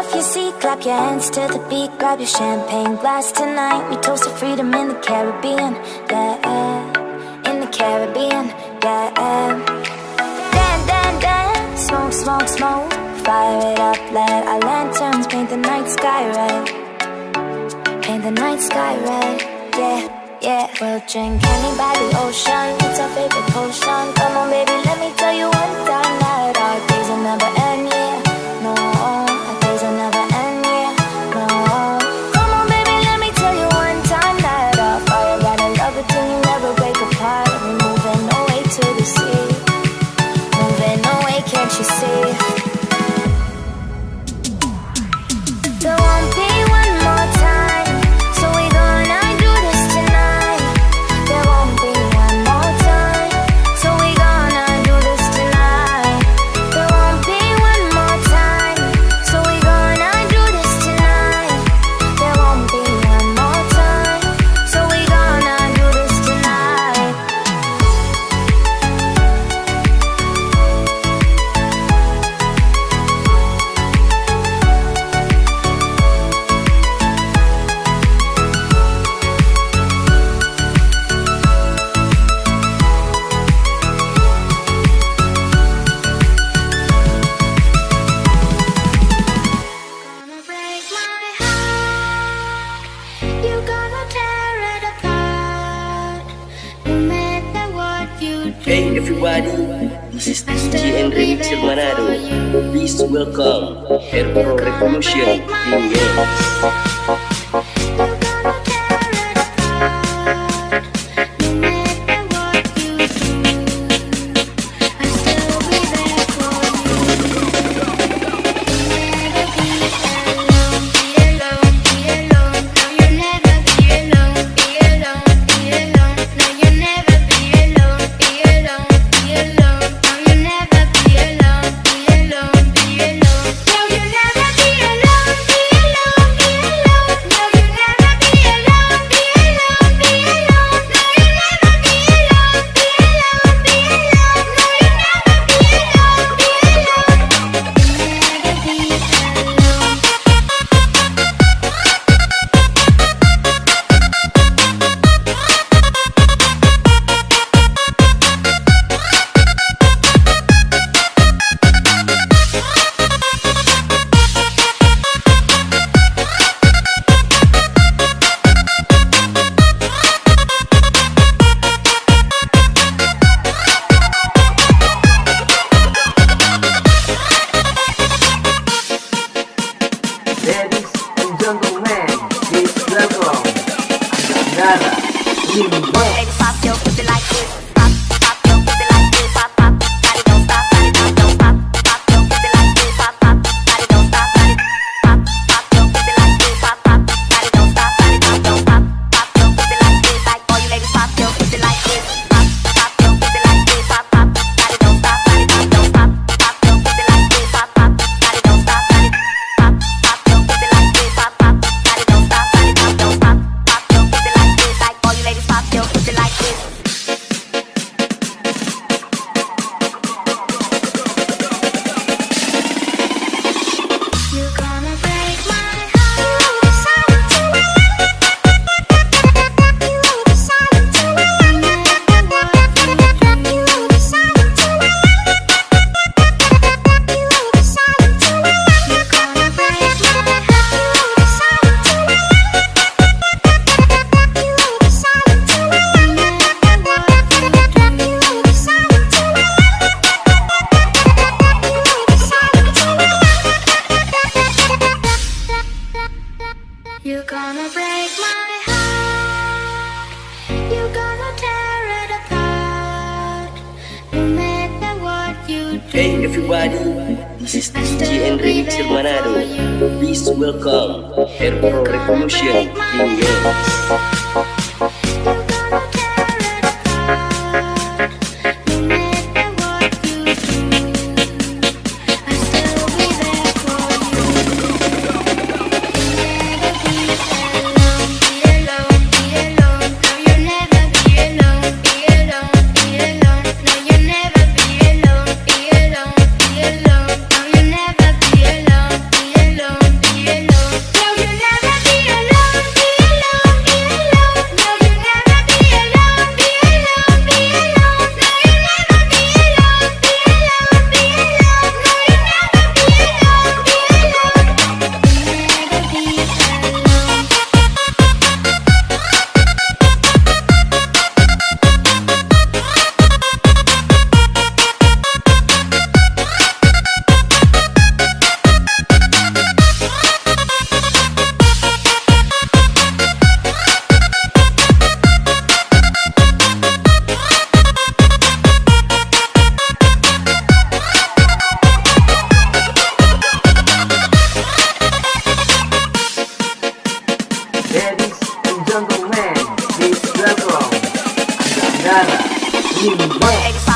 off your seat, clap your hands to the beat Grab your champagne glass. Tonight We toast to freedom in the Caribbean, yeah. In the Caribbean, yeah. Dan, dan, dan, smoke, smoke, smoke. Fire it up, let our lanterns paint the night sky red. Paint the night sky red, yeah yeah, we'll drink honey by the ocean. It's our favorite potion. Come on baby, let me tell you one time welcome Hair Revolution in Europe. getting wet. welcome Air Revolution in Wales. getting wet.